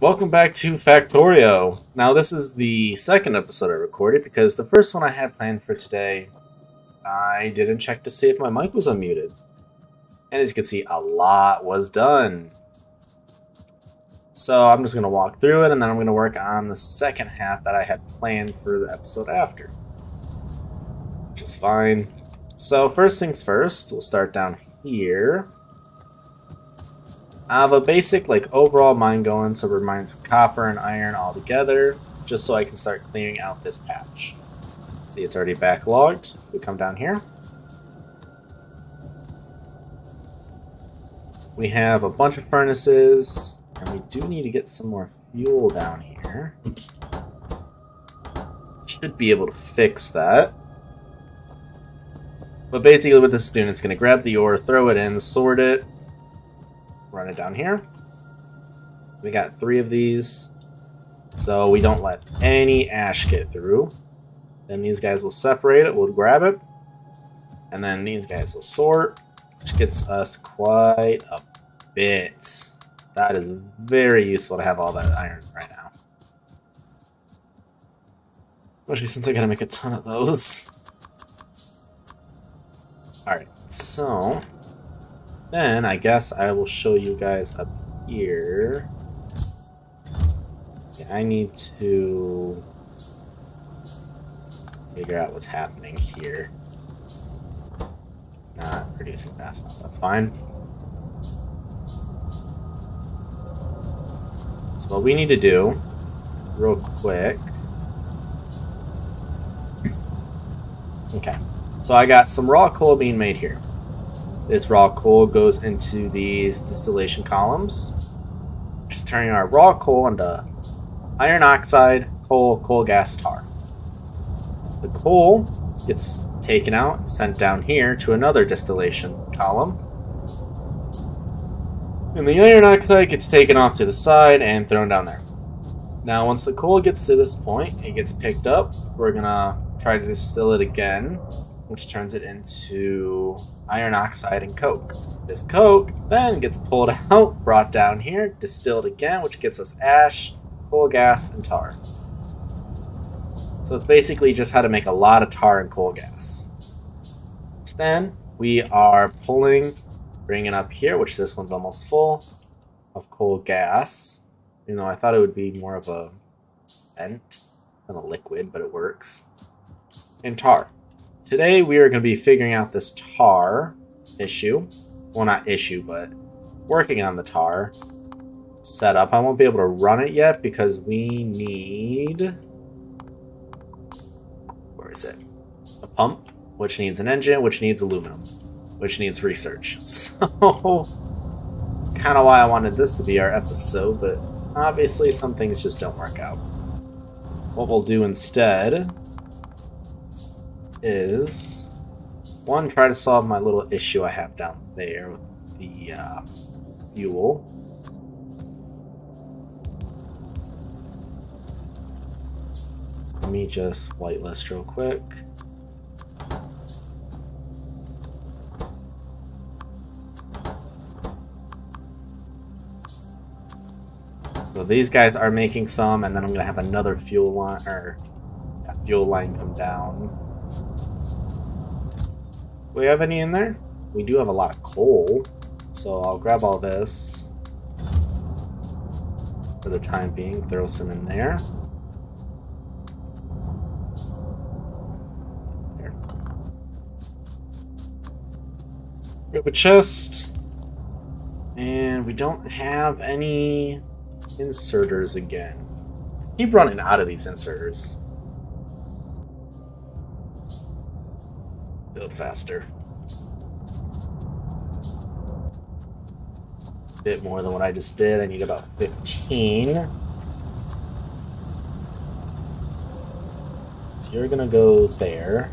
Welcome back to Factorio. Now, this is the second episode I recorded because the first one I had planned for today, I didn't check to see if my mic was unmuted. And as you can see, a lot was done. So I'm just going to walk through it and then I'm going to work on the second half that I had planned for the episode after. Which is fine. So first things first, we'll start down here. I have a basic like overall mine going, so we're mining some copper and iron all together, just so I can start clearing out this patch. See, it's already backlogged. If we come down here, we have a bunch of furnaces, and we do need to get some more fuel down here. Should be able to fix that. But basically what this is doing, it's going to grab the ore, throw it in, sort it, run it down here. We got three of these, so we don't let any ash get through. Then these guys will separate it, we'll grab it, and then these guys will sort, which gets us quite a bit. That is very useful to have all that iron right now. Especially since I gotta make a ton of those. Alright, so then I guess I will show you guys up here. Yeah, I need to figure out what's happening here. Not producing fast enough, that's fine. So what we need to do, real quick. Okay, so I got some raw coal being made here. This raw coal goes into these distillation columns, just turning our raw coal into iron oxide, coal, coal gas, tar. The coal gets taken out and sent down here to another distillation column. And the iron oxide gets taken off to the side and thrown down there. Now, once the coal gets to this point, it gets picked up. We're gonna try to distill it again which turns it into iron oxide and coke. This coke then gets pulled out, brought down here, distilled again, which gets us ash, coal gas, and tar. So it's basically just how to make a lot of tar and coal gas. Then we are pulling, bringing up here, which this one's almost full, of coal gas. You know, I thought it would be more of a vent than a liquid, but it works. And tar. Today we are going to be figuring out this tar issue. Well, not issue, but working on the tar setup. I won't be able to run it yet because we need... Where is it? A pump, which needs an engine, which needs aluminum, which needs research. So, kind of why I wanted this to be our episode, but obviously some things just don't work out. What we'll do instead is one, try to solve my little issue I have down there with the uh, fuel. Let me just whitelist real quick. So these guys are making some, and then I'm gonna have another fuel line or fuel line come down we have any in there? We do have a lot of coal, so I'll grab all this for the time being, throw some in there. There. Grab a chest. And we don't have any inserters again. Keep running out of these inserters. Build faster. Bit more than what I just did. I need about 15. So you're gonna go there.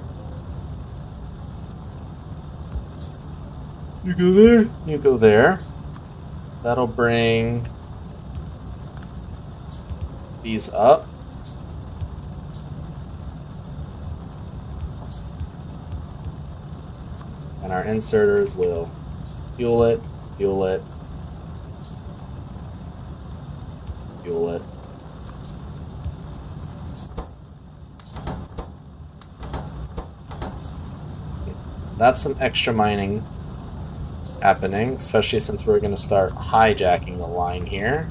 You go there, you go there. That'll bring these up. And our inserters will fuel it, fuel it, it. That's some extra mining happening, especially since we're going to start hijacking the line here.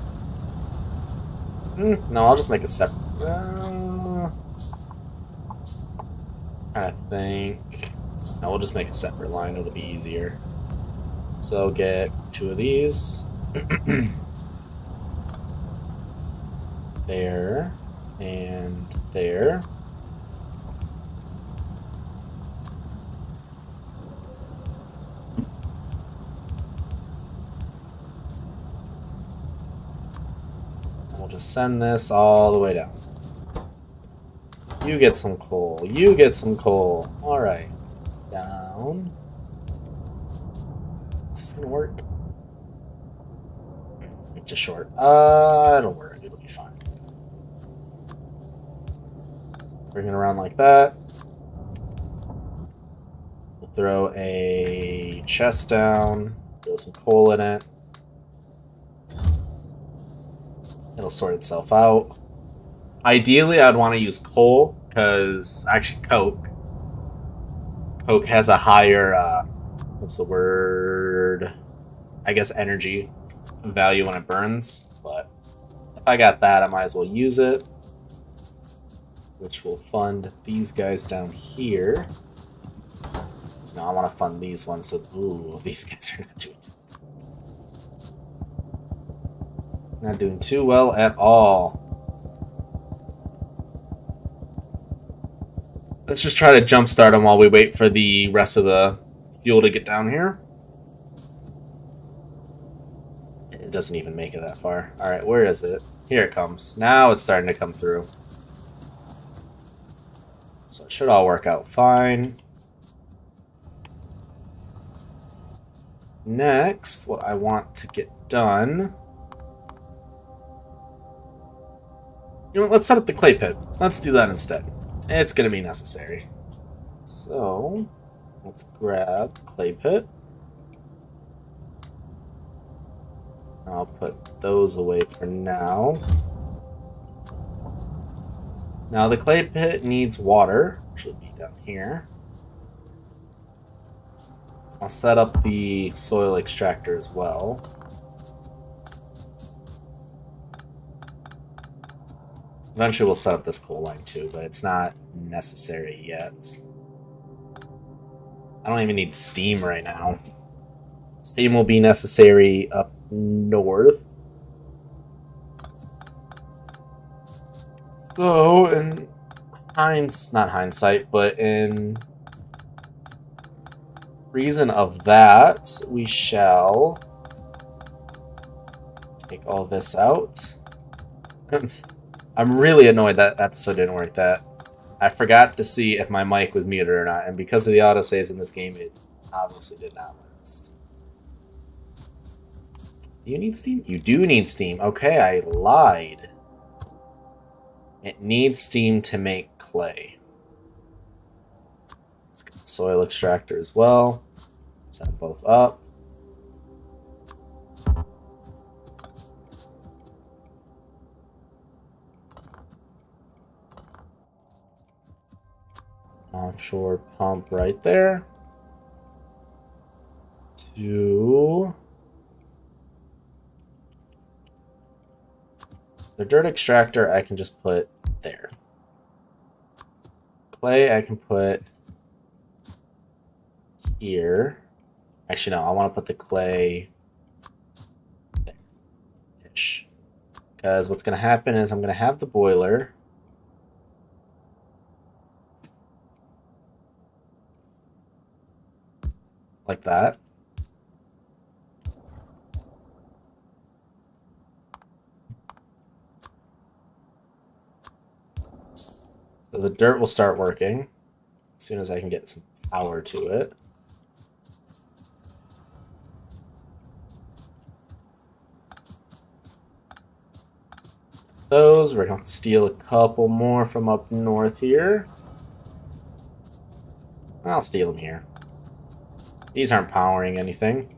Mm, no, I'll just make a separate... Uh, I think... No, we'll just make a separate line, it'll be easier. So get two of these. there. And there. We'll just send this all the way down. You get some coal. You get some coal. Alright. Down. Is this gonna work? It's just short. Uh, it'll work. It'll be fine. Bring it around like that. We'll throw a chest down. Throw some coal in it. It'll sort itself out. Ideally, I'd want to use coal, because, actually, coke. Coke has a higher, uh, what's the word? I guess energy value when it burns, but if I got that, I might as well use it. Which will fund these guys down here. No, I want to fund these ones, so, ooh, these guys are not doing Not doing too well at all. Let's just try to jumpstart them while we wait for the rest of the fuel to get down here. It doesn't even make it that far. Alright, where is it? Here it comes. Now it's starting to come through. Should all work out fine. Next, what I want to get done You know let's set up the clay pit. Let's do that instead. It's going to be necessary. So, let's grab clay pit. I'll put those away for now. Now the clay pit needs water, which will be down here. I'll set up the soil extractor as well. Eventually we'll set up this coal line too, but it's not necessary yet. I don't even need steam right now. Steam will be necessary up north. So, in hinds not hindsight, but in reason of that, we shall take all this out. I'm really annoyed that episode didn't work that. I forgot to see if my mic was muted or not, and because of the autosaves in this game, it obviously did not last. You need Steam? You do need Steam. Okay, I lied. It needs Steam to make clay. Let's get the soil extractor as well. Set both up. offshore pump right there to the dirt extractor I can just put there. Clay I can put here. Actually, no, I want to put the clay there-ish. Because what's going to happen is I'm going to have the boiler like that. So the dirt will start working as soon as I can get some power to it. Those, we're going to steal a couple more from up north here. I'll steal them here. These aren't powering anything.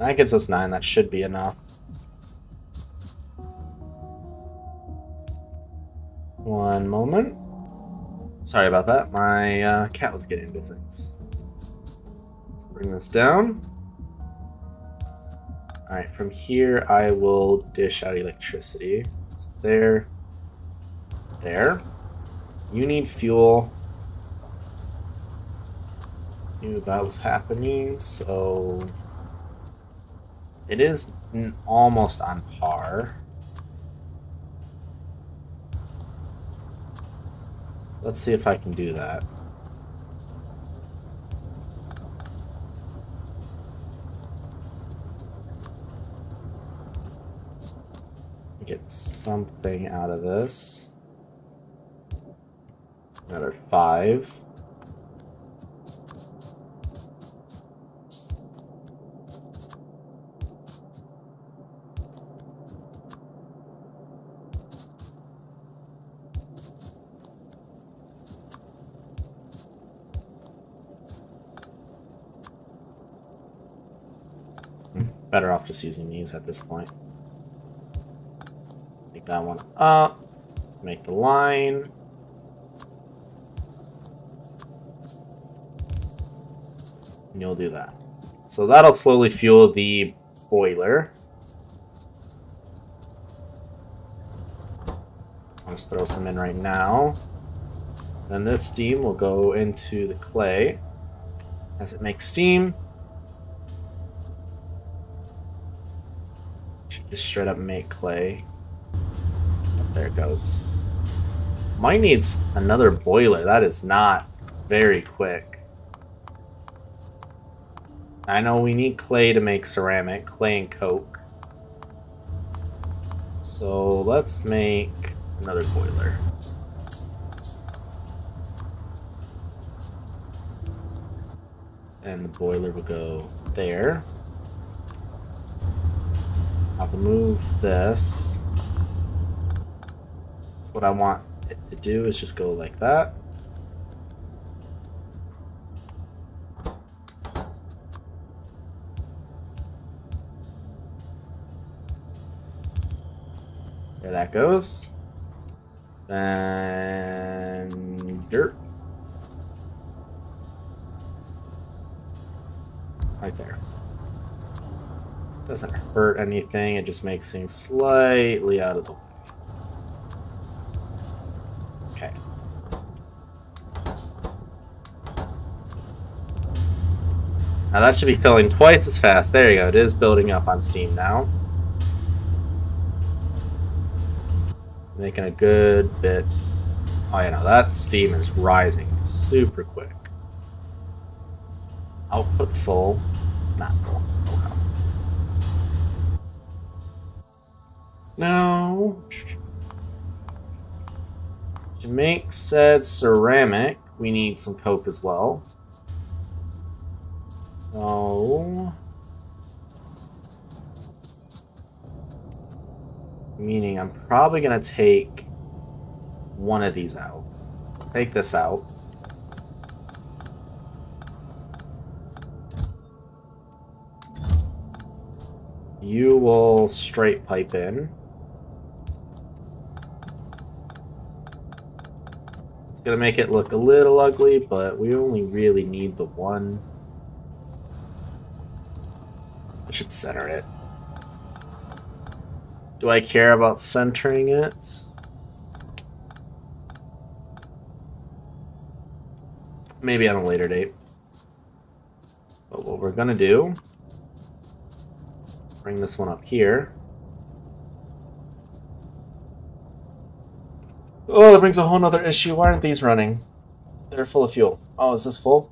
That gives us nine. That should be enough. One moment. Sorry about that. My uh, cat was getting into things. Let's bring this down. Alright, from here I will dish out electricity. So there. There. You need fuel. Knew that was happening, so... It is almost on par. Let's see if I can do that. Get something out of this. Another five. Better off just using these at this point. Make that one up. Make the line. And you'll do that. So that'll slowly fuel the boiler. I'll just throw some in right now. Then this steam will go into the clay. As it makes steam, Just straight up make clay. There it goes. Mine needs another boiler. That is not very quick. I know we need clay to make ceramic, clay and coke. So let's make another boiler. And the boiler will go there. Move this. What I want it to do is just go like that. There that goes. Then Doesn't hurt anything, it just makes things slightly out of the way. Okay. Now that should be filling twice as fast. There you go, it is building up on Steam now. Making a good bit. Oh, you know, that Steam is rising super quick. Output full. Not full. Now, to make said ceramic, we need some coke as well. So, meaning I'm probably going to take one of these out. Take this out. You will straight pipe in. It's gonna make it look a little ugly, but we only really need the one. I should center it. Do I care about centering it? Maybe on a later date. But what we're gonna do, bring this one up here. Oh, that brings a whole nother issue. Why aren't these running? They're full of fuel. Oh, is this full?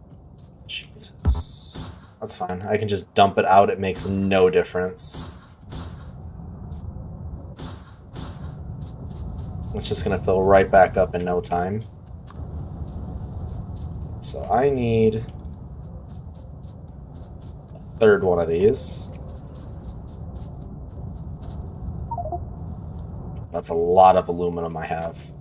Jesus. That's fine. I can just dump it out. It makes no difference. It's just going to fill right back up in no time. So I need a third one of these. That's a lot of aluminum I have.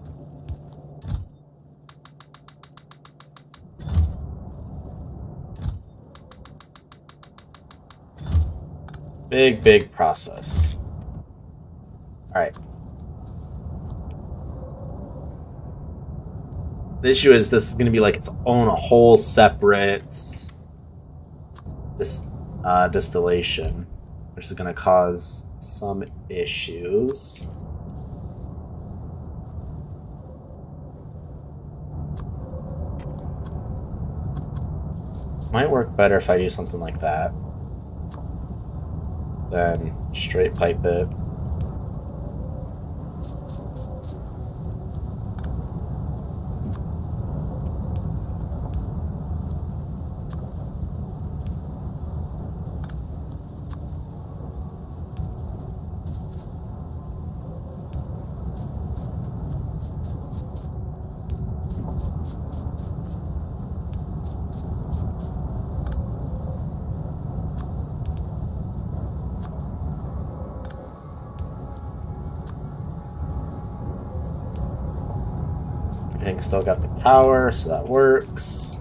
Big, big process. Alright. The issue is this is going to be like its own whole separate this uh, distillation, which is going to cause some issues. Might work better if I do something like that. Then straight pipe it. Everything still got the power, so that works.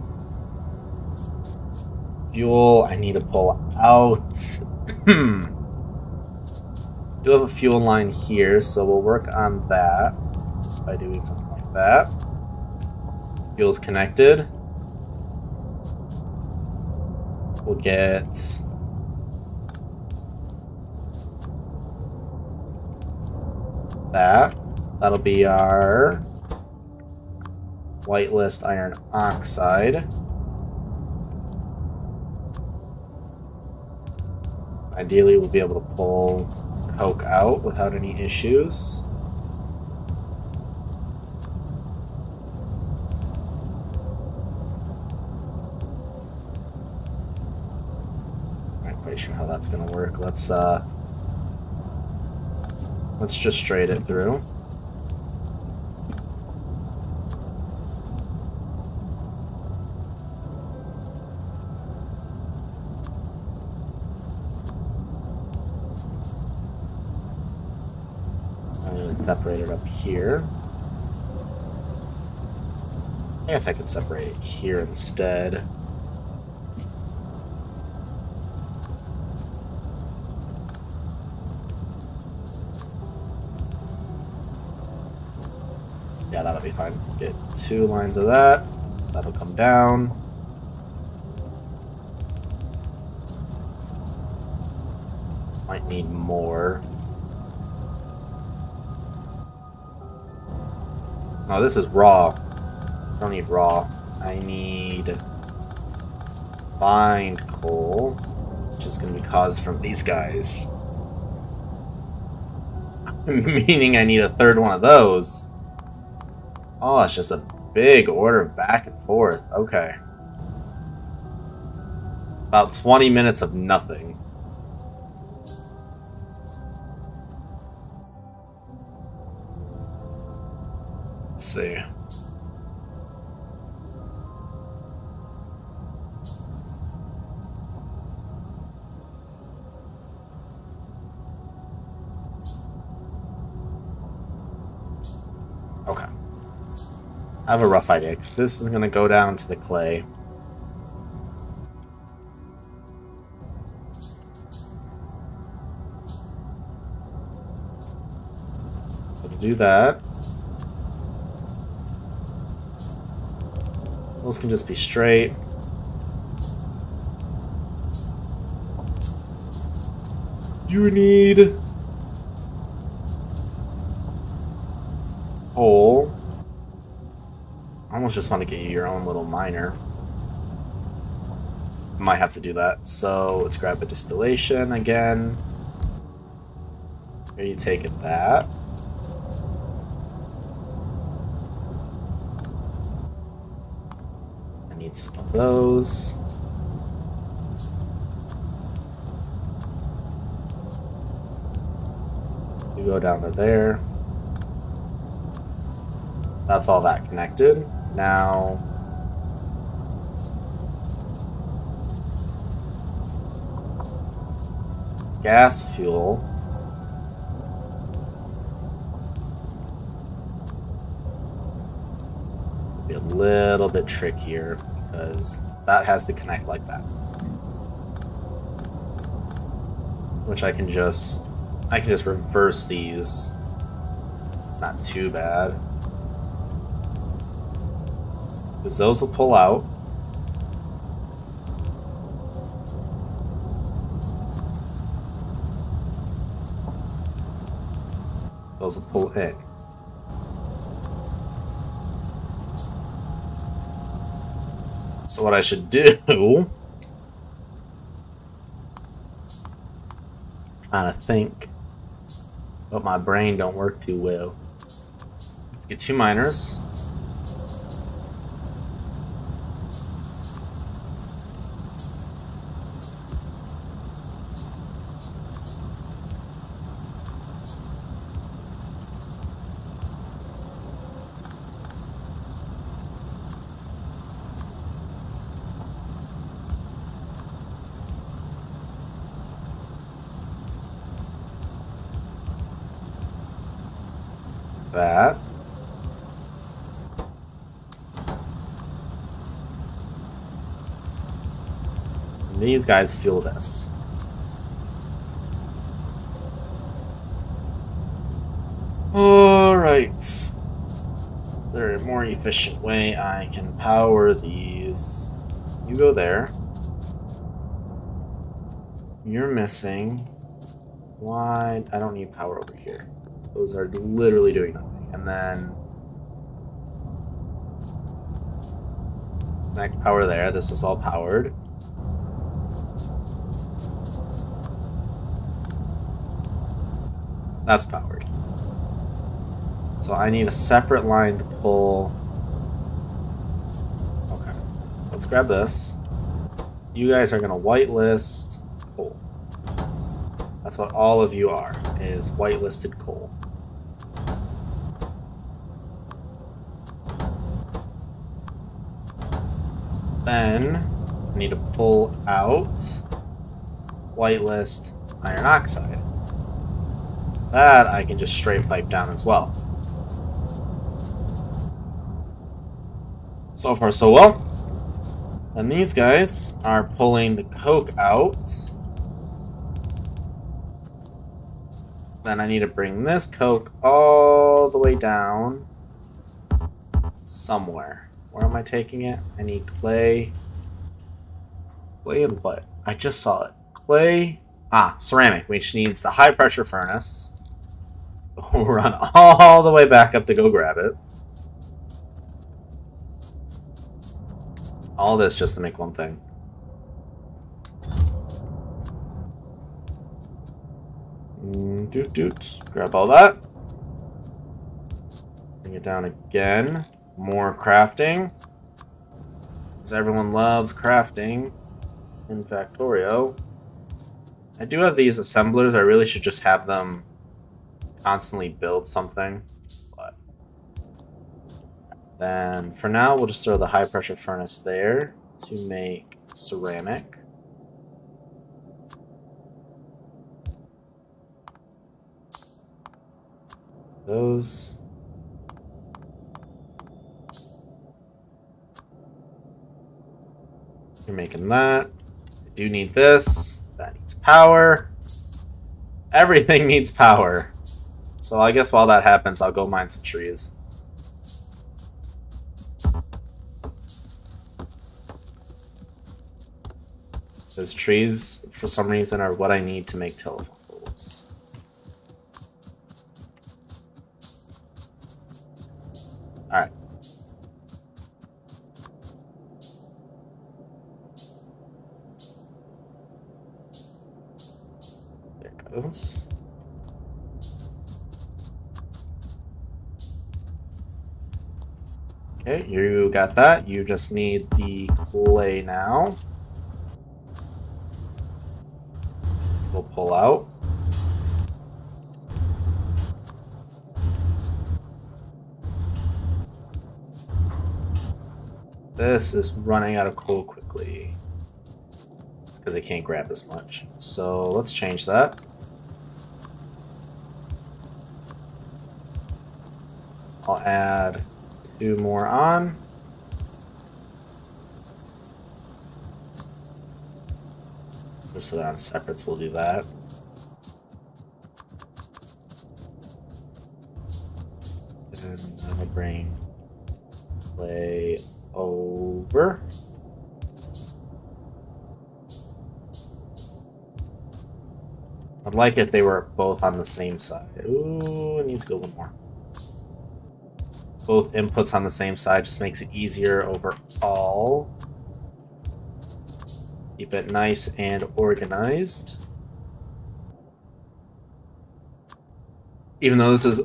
Fuel, I need to pull out. Hmm. Do have a fuel line here, so we'll work on that just by doing something like that. Fuel's connected. We'll get that. That'll be our whitelist iron oxide. Ideally, we'll be able to pull coke out without any issues. Not quite sure how that's gonna work. Let's uh let's just straight it through. separate it here. I guess I could separate it here instead. Yeah, that'll be fine. Get two lines of that. That'll come down. Might need more. Oh, this is raw. I don't need raw. I need bind coal, which is going to be caused from these guys. Meaning I need a third one of those. Oh, it's just a big order back and forth. Okay. About 20 minutes of nothing. I have a rough idea, because this is going to go down to the clay. Do that, Those can just be straight. You need hole. I almost just want to get you your own little miner. Might have to do that. So let's grab a distillation again. Here you take it that. I need some of those. You go down to there. That's all that connected. Now... Gas fuel. Be a little bit trickier because that has to connect like that. which I can just I can just reverse these. It's not too bad. Because those will pull out. Those will pull in. So what I should do trying to think. But my brain don't work too well. Let's get two miners. that. And these guys fuel this. Alright. Is there a more efficient way I can power these? You go there. You're missing. Why? I don't need power over here. Those are literally doing nothing. And then connect power there. This is all powered. That's powered. So I need a separate line to pull. Okay. Let's grab this. You guys are going to whitelist coal. That's what all of you are, is whitelisted coal. Then I need to pull out whitelist iron oxide. That I can just straight pipe down as well. So far so well. And these guys are pulling the coke out. Then I need to bring this coke all the way down somewhere. Where am I taking it? I need clay. Clay and what? I just saw it. Clay. Ah, ceramic, which needs the high pressure furnace. Run all the way back up to go grab it. All this just to make one thing. Mm, doot doot. Grab all that. Bring it down again. More crafting. Because everyone loves crafting in Factorio. I do have these assemblers. I really should just have them constantly build something. But then for now, we'll just throw the high pressure furnace there to make ceramic. Those You're making that. I do need this. That needs power. Everything needs power. So I guess while that happens, I'll go mine some trees. Because trees, for some reason, are what I need to make telephone poles. Alright. goes. Okay, you got that. You just need the clay now. We'll pull out. This is running out of coal quickly because I can't grab as much. So let's change that. I'll add do more on. Just so that on separates we'll do that. And then we'll bring play over. I'd like if they were both on the same side. Ooh, it needs to go one more. Both inputs on the same side just makes it easier overall. Keep it nice and organized. Even though this is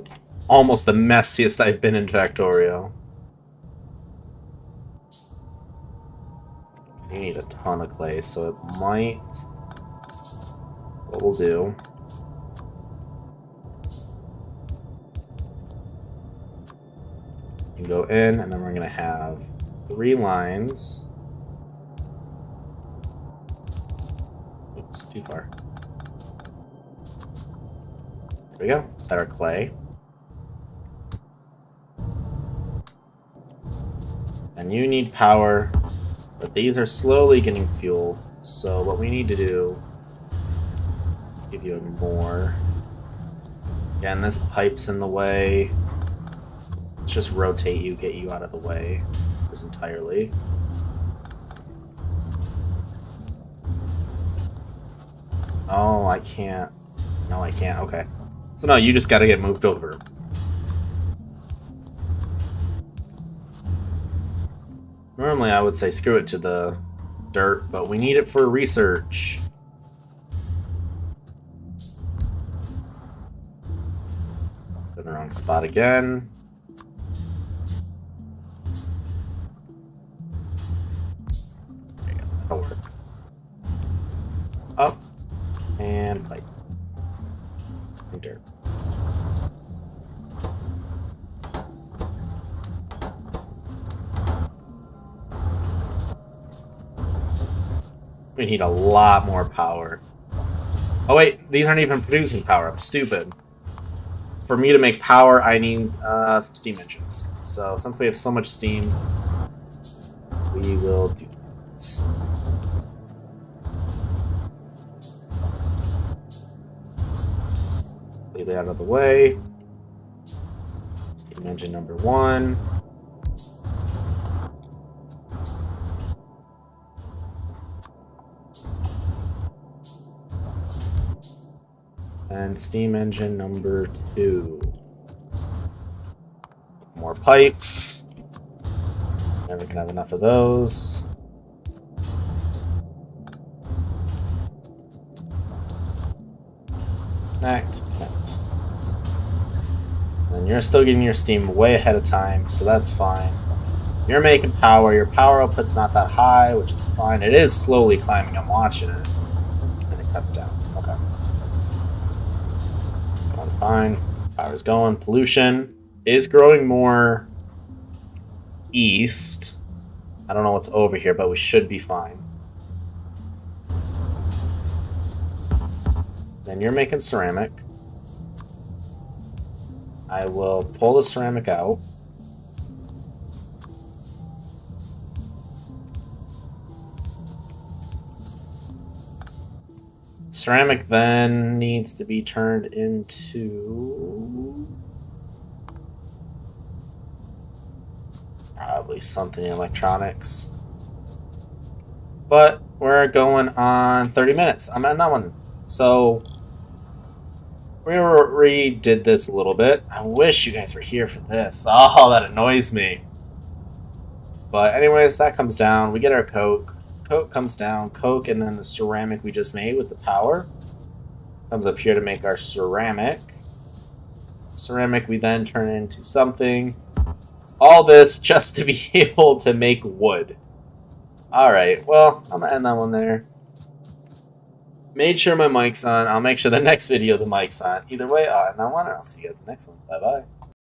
almost the messiest I've been in Factorio. So you need a ton of clay, so it might what we'll do go in and then we're gonna have three lines oops too far there we go that are clay and you need power but these are slowly getting fueled so what we need to do is give you more. Again, this pipe's in the way. Let's just rotate you, get you out of the way. This entirely. Oh, I can't. No, I can't. Okay. So no, you just gotta get moved over. Normally I would say screw it to the dirt, but we need it for research. In the wrong spot again. Need a lot more power. Oh wait, these aren't even producing power. I'm stupid for me to make power, I need uh, some steam engines. So since we have so much steam, we will do that. Leave it out of the way. Steam engine number one. And steam engine number two. More pipes. Never can have enough of those. Connect, connect. And you're still getting your steam way ahead of time, so that's fine. You're making power. Your power output's not that high, which is fine. It is slowly climbing. I'm watching it. And it cuts down. Fine. Power's going. Pollution is growing more east. I don't know what's over here, but we should be fine. Then you're making ceramic. I will pull the ceramic out. Ceramic then needs to be turned into... Probably something in electronics. But we're going on 30 minutes. I'm at that one. So we redid this a little bit. I wish you guys were here for this. Oh, that annoys me. But anyways, that comes down. We get our coke coke comes down, coke, and then the ceramic we just made with the power comes up here to make our ceramic. Ceramic we then turn into something. All this just to be able to make wood. Alright, well, I'm gonna end that one there. Made sure my mic's on. I'll make sure the next video the mic's on. Either way, uh, I'll end that one, and I'll see you guys in the next one. Bye-bye.